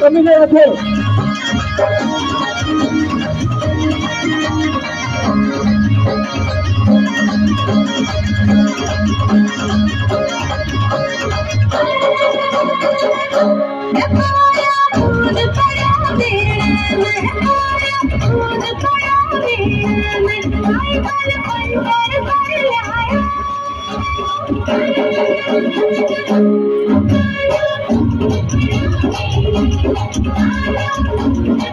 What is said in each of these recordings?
कमी जो न थियो Please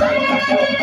Thank you.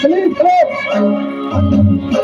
Please help.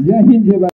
जय हिंद जय भारत